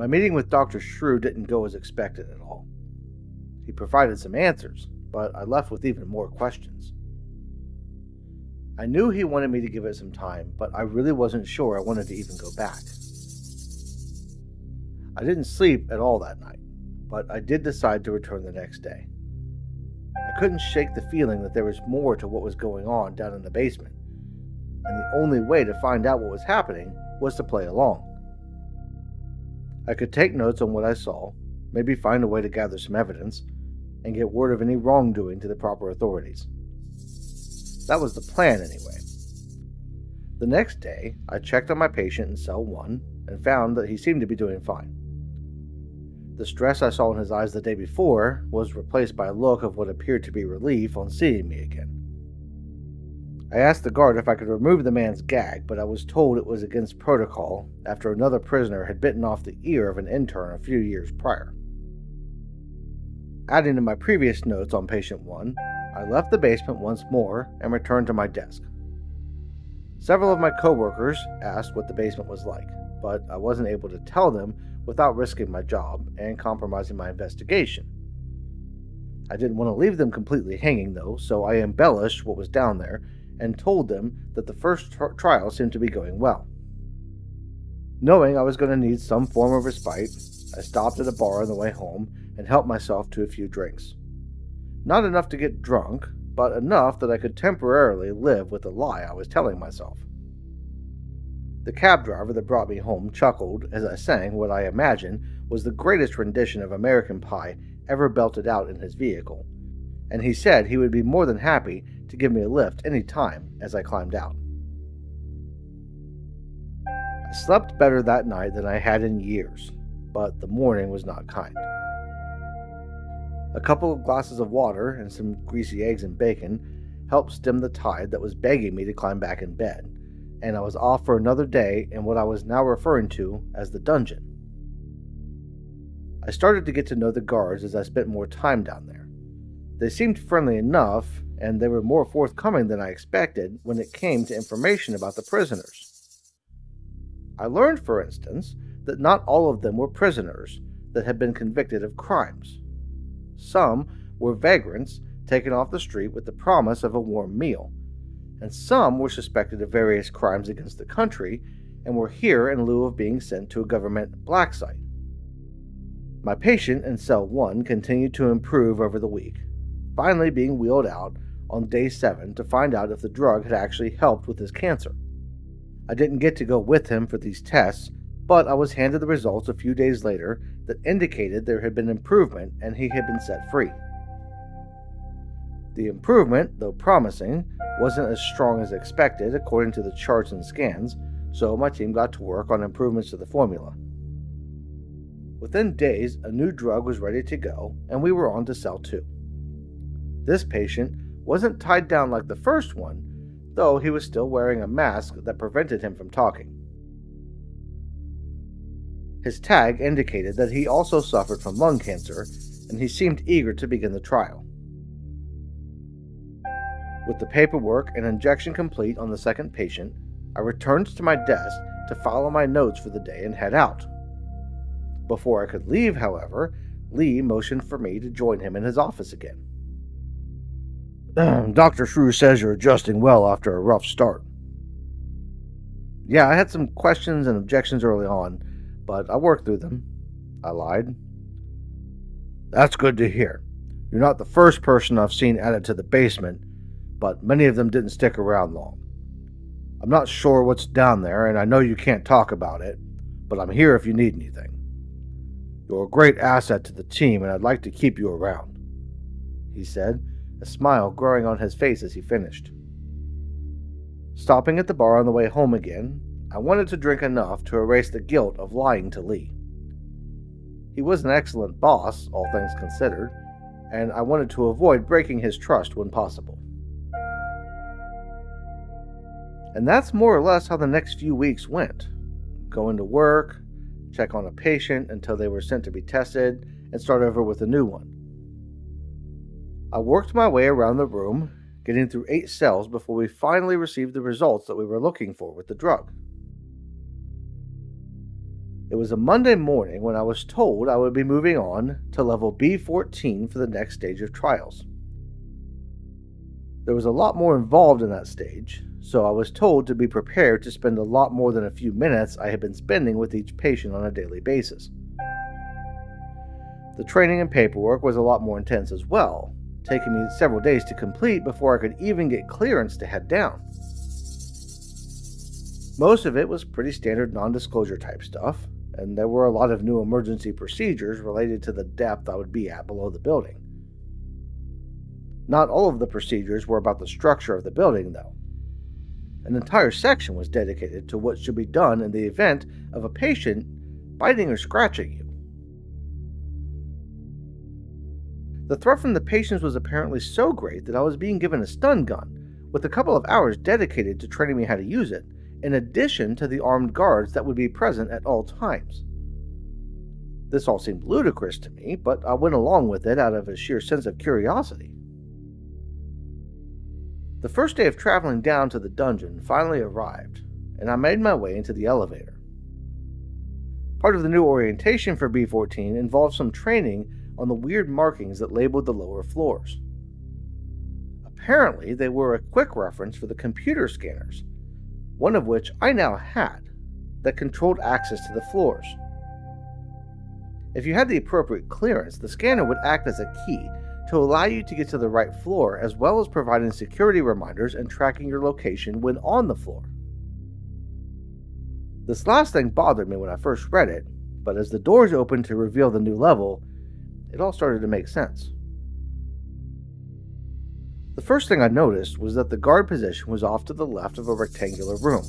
My meeting with Dr. Shrew didn't go as expected at all. He provided some answers, but I left with even more questions. I knew he wanted me to give it some time, but I really wasn't sure I wanted to even go back. I didn't sleep at all that night, but I did decide to return the next day. I couldn't shake the feeling that there was more to what was going on down in the basement, and the only way to find out what was happening was to play along. I could take notes on what I saw, maybe find a way to gather some evidence, and get word of any wrongdoing to the proper authorities. That was the plan, anyway. The next day, I checked on my patient in cell 1 and found that he seemed to be doing fine. The stress I saw in his eyes the day before was replaced by a look of what appeared to be relief on seeing me again. I asked the guard if I could remove the man's gag, but I was told it was against protocol after another prisoner had bitten off the ear of an intern a few years prior. Adding to my previous notes on patient 1, I left the basement once more and returned to my desk. Several of my coworkers asked what the basement was like, but I wasn't able to tell them without risking my job and compromising my investigation. I didn't want to leave them completely hanging, though, so I embellished what was down there and told them that the first tri- trial seemed to be going well. Knowing I was going to need some form of respite, I stopped at a bar on the way home and helped myself to a few drinks. Not enough to get drunk, but enough that I could temporarily live with the lie I was telling myself. The cab driver that brought me home chuckled as I sang what I imagine was the greatest rendition of American Pie ever belted out in his vehicle, and he said he would be more than happy to give me a lift any time as I climbed out. I slept better that night than I had in years, but the morning was not kind. A couple of glasses of water and some greasy eggs and bacon helped stem the tide that was begging me to climb back in bed, and I was off for another day in what I was now referring to as the dungeon. I started to get to know the guards as I spent more time down there. They seemed friendly enough, and they were more forthcoming than I expected when it came to information about the prisoners. I learned, for instance, that not all of them were prisoners that had been convicted of crimes. Some were vagrants taken off the street with the promise of a warm meal, and some were suspected of various crimes against the country and were here in lieu of being sent to a government black site. My patient in cell 1 continued to improve over the week, finally being wheeled out on day 7 to find out if the drug had actually helped with his cancer. I didn't get to go with him for these tests, but I was handed the results a few days later that indicated there had been improvement and he had been set free. The improvement, though promising, wasn't as strong as expected according to the charts and scans, so my team got to work on improvements to the formula. Within days, a new drug was ready to go, and we were on to cell 2. This patient wasn't tied down like the first one, though he was still wearing a mask that prevented him from talking. His tag indicated that he also suffered from lung cancer, and he seemed eager to begin the trial. With the paperwork and injection complete on the second patient, I returned to my desk to follow my notes for the day and head out. Before I could leave, however, Lee motioned for me to join him in his office again. Hmm, Dr. Shrew says you're adjusting well after a rough start. Yeah, I had some questions and objections early on, but I worked through them. I lied. That's good to hear. You're not the first person I've seen added to the basement, but many of them didn't stick around long. I'm not sure what's down there, and I know you can't talk about it, but I'm here if you need anything. You're a great asset to the team, and I'd like to keep you around, he said, a smile growing on his face as he finished. Stopping at the bar on the way home again, I wanted to drink enough to erase the guilt of lying to Lee. He was an excellent boss, all things considered, and I wanted to avoid breaking his trust when possible. And that's more or less how the next few weeks went. Going to work, check on a patient until they were sent to be tested, and start over with a new one. I worked my way around the room, getting through eight cells before we finally received the results that we were looking for with the drug. It was a Monday morning when I was told I would be moving on to level B14 for the next stage of trials. There was a lot more involved in that stage, so I was told to be prepared to spend a lot more than a few minutes I had been spending with each patient on a daily basis. The training and paperwork was a lot more intense as well, taking me several days to complete before I could even get clearance to head down. Most of it was pretty standard non disclosure type stuff, and there were a lot of new emergency procedures related to the depth I would be at below the building. Not all of the procedures were about the structure of the building, though. An entire section was dedicated to what should be done in the event of a patient biting or scratching you. The threat from the patients was apparently so great that I was being given a stun gun, with a couple of hours dedicated to training me how to use it, in addition to the armed guards that would be present at all times. This all seemed ludicrous to me, but I went along with it out of a sheer sense of curiosity. The first day of traveling down to the dungeon finally arrived, and I made my way into the elevator. Part of the new orientation for B 14 involved some training on the weird markings that labeled the lower floors. Apparently, they were a quick reference for the computer scanners, one of which I now had, that controlled access to the floors. If you had the appropriate clearance, the scanner would act as a key to allow you to get to the right floor, as well as providing security reminders and tracking your location when on the floor. This last thing bothered me when I first read it, but as the doors opened to reveal the new level, it all started to make sense. The first thing I noticed was that the guard position was off to the left of a rectangular room.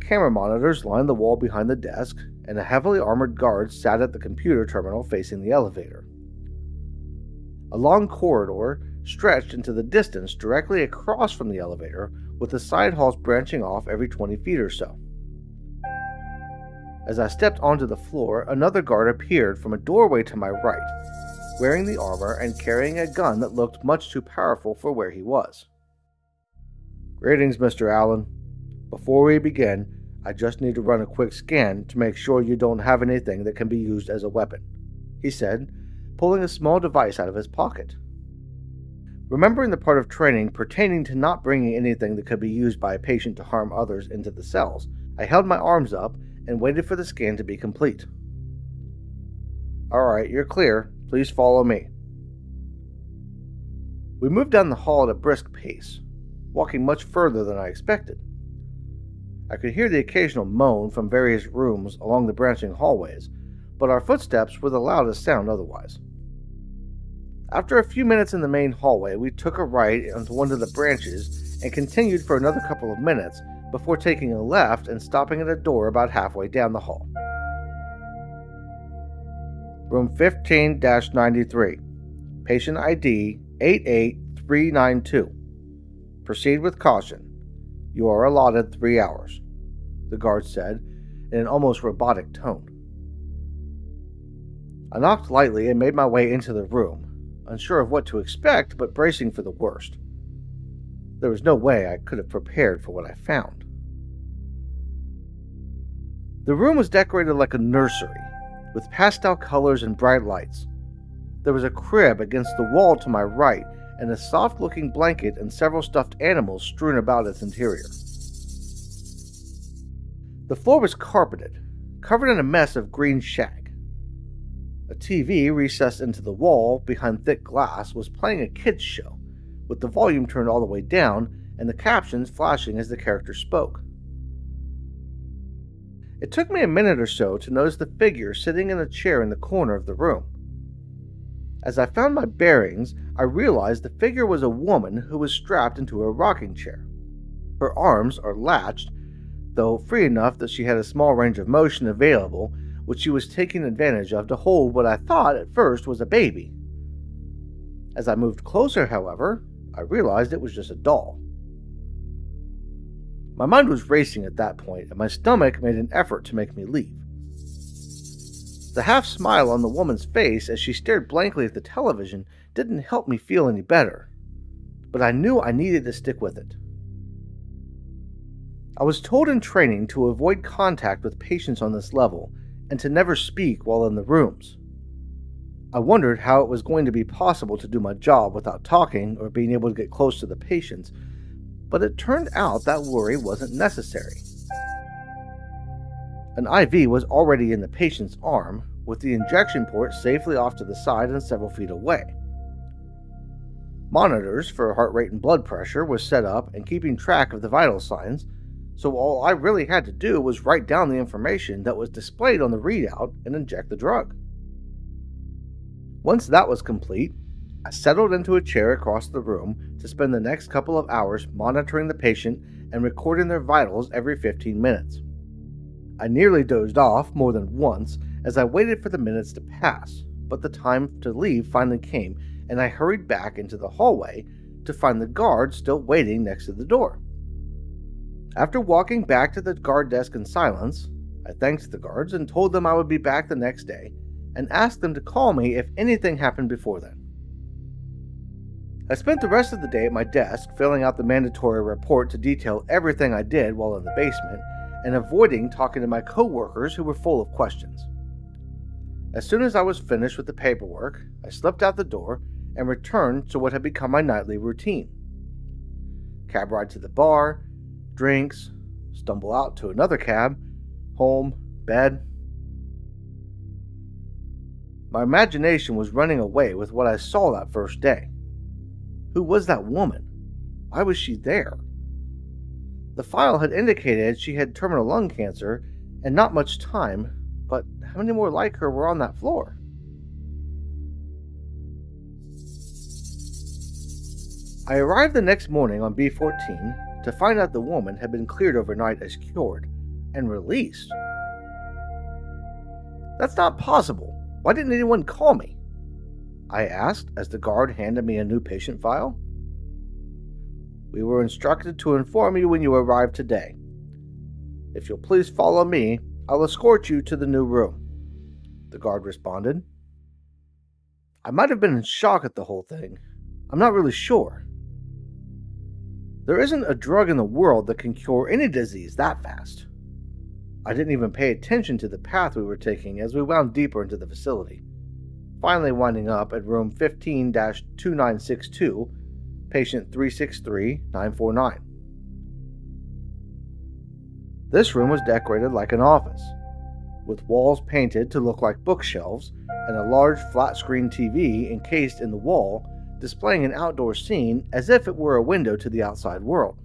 Camera monitors lined the wall behind the desk, and a heavily armored guard sat at the computer terminal facing the elevator. A long corridor stretched into the distance directly across from the elevator, with the side halls branching off every 20 feet or so. As I stepped onto the floor, another guard appeared from a doorway to my right, wearing the armor and carrying a gun that looked much too powerful for where he was. Greetings, Mr. Allen. Before we begin, I just need to run a quick scan to make sure you don't have anything that can be used as a weapon, he said, pulling a small device out of his pocket. Remembering the part of training pertaining to not bringing anything that could be used by a patient to harm others into the cells, I held my arms up and waited for the scan to be complete. Alright, you're clear. Please follow me. We moved down the hall at a brisk pace, walking much further than I expected. I could hear the occasional moan from various rooms along the branching hallways, but our footsteps were the loudest sound otherwise. After a few minutes in the main hallway, we took a right onto one of the branches and continued for another couple of minutes before taking a left and stopping at a door about halfway down the hall. Room 15 93. Patient ID 88392. Proceed with caution. You are allotted three hours, the guard said in an almost robotic tone. I knocked lightly and made my way into the room, unsure of what to expect but bracing for the worst. There was no way I could have prepared for what I found. The room was decorated like a nursery, with pastel colors and bright lights. There was a crib against the wall to my right, and a soft looking blanket and several stuffed animals strewn about its interior. The floor was carpeted, covered in a mess of green shag. A TV recessed into the wall behind thick glass was playing a kids' show, with the volume turned all the way down and the captions flashing as the character spoke. It took me a minute or so to notice the figure sitting in a chair in the corner of the room. As I found my bearings, I realized the figure was a woman who was strapped into a rocking chair. Her arms are latched, though free enough that she had a small range of motion available which she was taking advantage of to hold what I thought at first was a baby. As I moved closer, however, I realized it was just a doll. My mind was racing at that point, and my stomach made an effort to make me leave. The half smile on the woman's face as she stared blankly at the television didn't help me feel any better, but I knew I needed to stick with it. I was told in training to avoid contact with patients on this level and to never speak while in the rooms. I wondered how it was going to be possible to do my job without talking or being able to get close to the patients, but it turned out that worry wasn't necessary. An IV was already in the patient's arm, with the injection port safely off to the side and several feet away. Monitors for heart rate and blood pressure was set up and keeping track of the vital signs, so all I really had to do was write down the information that was displayed on the readout and inject the drug. Once that was complete, I settled into a chair across the room to spend the next couple of hours monitoring the patient and recording their vitals every 15 minutes. I nearly dozed off more than once as I waited for the minutes to pass, but the time to leave finally came, and I hurried back into the hallway to find the guard still waiting next to the door. After walking back to the guard desk in silence, I thanked the guards and told them I would be back the next day and asked them to call me if anything happened before then. I spent the rest of the day at my desk filling out the mandatory report to detail everything I did while in the basement and avoiding talking to my coworkers who were full of questions. As soon as I was finished with the paperwork, I slipped out the door and returned to what had become my nightly routine. Cab ride to the bar, drinks, stumble out to another cab, home, bed. My imagination was running away with what I saw that first day. Who was that woman? Why was she there? The file had indicated she had terminal lung cancer and not much time, but how many more like her were on that floor? I arrived the next morning on B14 to find out the woman had been cleared overnight as cured and released. That's not possible. Why didn't anyone call me? I asked as the guard handed me a new patient file. We were instructed to inform you when you arrive today. If you'll please follow me, I'll escort you to the new room. The guard responded. I might have been in shock at the whole thing. I'm not really sure. There isn't a drug in the world that can cure any disease that fast. I didn't even pay attention to the path we were taking as we wound deeper into the facility, finally winding up at room 15 2962 patient 363 949. This room was decorated like an office, with walls painted to look like bookshelves and a large flat screen TV encased in the wall displaying an outdoor scene as if it were a window to the outside world.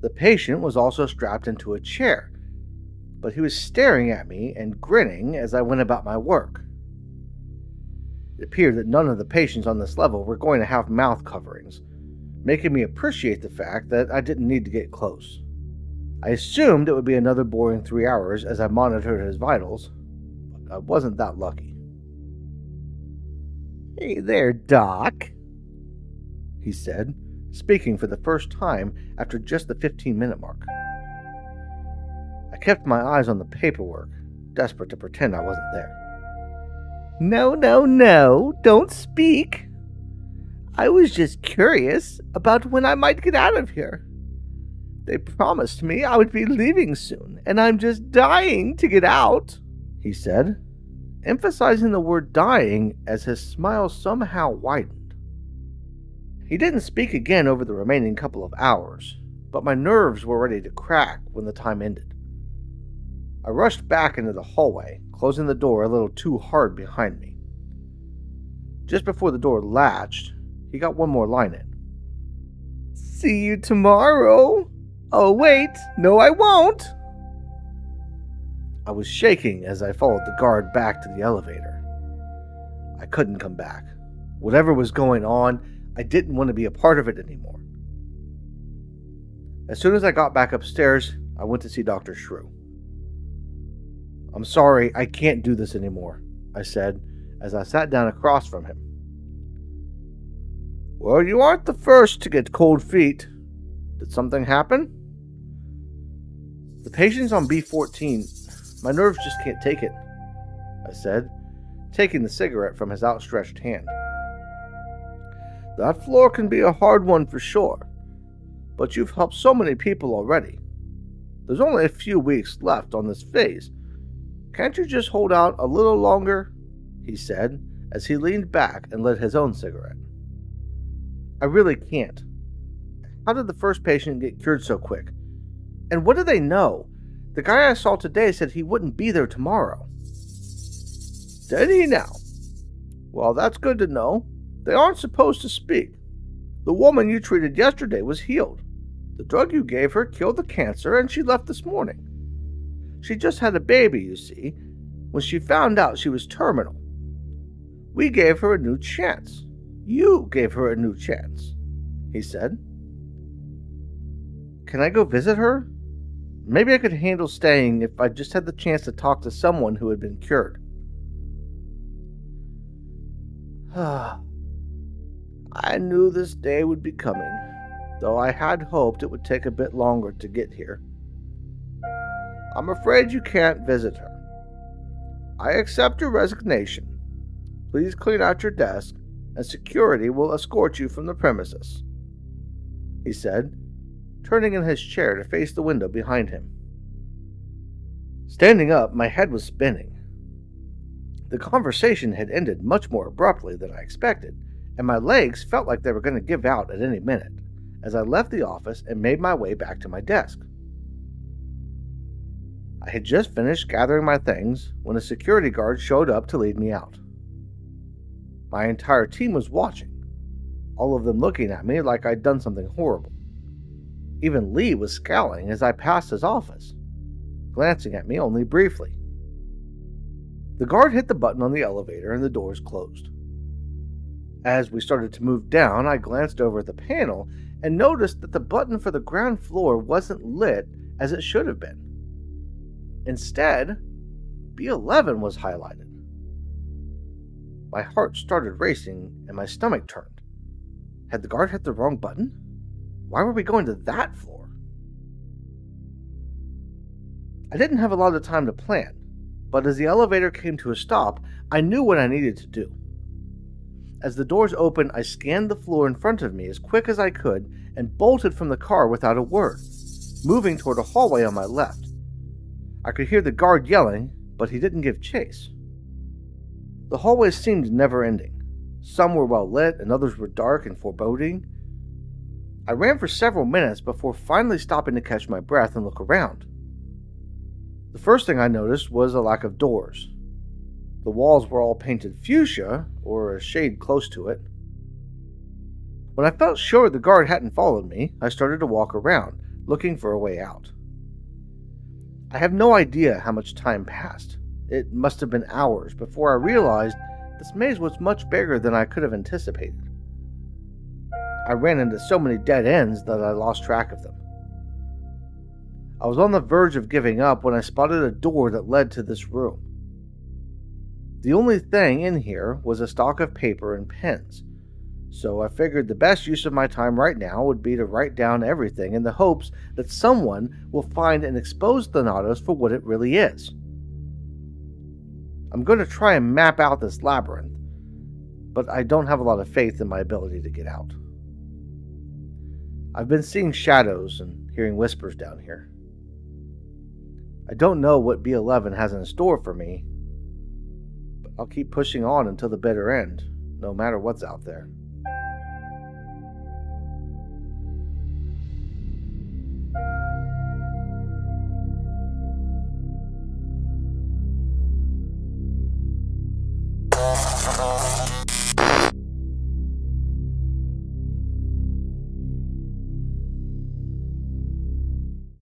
The patient was also strapped into a chair, but he was staring at me and grinning as I went about my work. It appeared that none of the patients on this level were going to have mouth coverings, making me appreciate the fact that I didn't need to get close. I assumed it would be another boring three hours as I monitored his vitals, but I wasn't that lucky. Hey there, Doc, he said, speaking for the first time after just the 15 minute mark. I kept my eyes on the paperwork, desperate to pretend I wasn't there. No, no, no, don't speak. I was just curious about when I might get out of here. They promised me I would be leaving soon, and I'm just dying to get out, he said, emphasizing the word dying as his smile somehow widened. He didn't speak again over the remaining couple of hours, but my nerves were ready to crack when the time ended. I rushed back into the hallway, closing the door a little too hard behind me. Just before the door latched, he got one more line in. See you tomorrow. Oh, wait, no, I won't. I was shaking as I followed the guard back to the elevator. I couldn't come back. Whatever was going on, I didn't want to be a part of it anymore. As soon as I got back upstairs, I went to see Dr. Shrew. I'm sorry, I can't do this anymore, I said as I sat down across from him. Well, you aren't the first to get cold feet. Did something happen? The patient's on B14. My nerves just can't take it, I said, taking the cigarette from his outstretched hand. That floor can be a hard one for sure, but you've helped so many people already. There's only a few weeks left on this phase. Can't you just hold out a little longer? He said as he leaned back and lit his own cigarette. I really can't. How did the first patient get cured so quick? And what do they know? The guy I saw today said he wouldn't be there tomorrow. Did he now? Well, that's good to know. They aren't supposed to speak. The woman you treated yesterday was healed. The drug you gave her killed the cancer and she left this morning. She just had a baby, you see, when she found out she was terminal. We gave her a new chance. You gave her a new chance, he said. Can I go visit her? Maybe I could handle staying if I just had the chance to talk to someone who had been cured. I knew this day would be coming, though I had hoped it would take a bit longer to get here. I'm afraid you can't visit her. I accept your resignation. Please clean out your desk, and security will escort you from the premises, he said, turning in his chair to face the window behind him. Standing up, my head was spinning. The conversation had ended much more abruptly than I expected, and my legs felt like they were going to give out at any minute as I left the office and made my way back to my desk. I had just finished gathering my things when a security guard showed up to lead me out. My entire team was watching, all of them looking at me like I'd done something horrible. Even Lee was scowling as I passed his office, glancing at me only briefly. The guard hit the button on the elevator and the doors closed. As we started to move down, I glanced over at the panel and noticed that the button for the ground floor wasn't lit as it should have been. Instead, B11 was highlighted. My heart started racing and my stomach turned. Had the guard hit the wrong button? Why were we going to that floor? I didn't have a lot of time to plan, but as the elevator came to a stop, I knew what I needed to do. As the doors opened, I scanned the floor in front of me as quick as I could and bolted from the car without a word, moving toward a hallway on my left. I could hear the guard yelling, but he didn't give chase. The hallways seemed never ending. Some were well lit, and others were dark and foreboding. I ran for several minutes before finally stopping to catch my breath and look around. The first thing I noticed was a lack of doors. The walls were all painted fuchsia, or a shade close to it. When I felt sure the guard hadn't followed me, I started to walk around, looking for a way out. I have no idea how much time passed. It must have been hours before I realized this maze was much bigger than I could have anticipated. I ran into so many dead ends that I lost track of them. I was on the verge of giving up when I spotted a door that led to this room. The only thing in here was a stock of paper and pens, so I figured the best use of my time right now would be to write down everything in the hopes that someone will find and expose Thanatos for what it really is. I'm going to try and map out this labyrinth, but I don't have a lot of faith in my ability to get out. I've been seeing shadows and hearing whispers down here. I don't know what B11 has in store for me, but I'll keep pushing on until the bitter end, no matter what's out there.